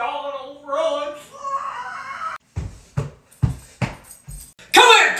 Donald runs. Come here!